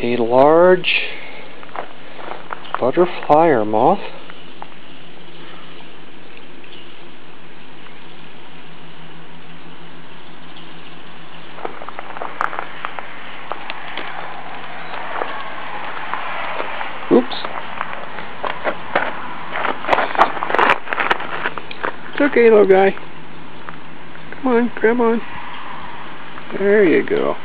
a large butterfly or moth. Oops. It's okay, little guy. Come on, grab on. There you go.